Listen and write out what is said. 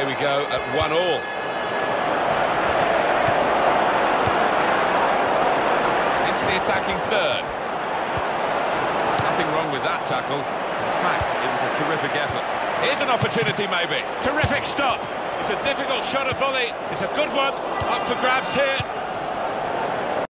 away we go at one all. Into the attacking third. Nothing wrong with that tackle. In fact, it was a terrific effort. Here's an opportunity, maybe. Terrific stop. It's a difficult shot of volley. It's a good one. Up for grabs here.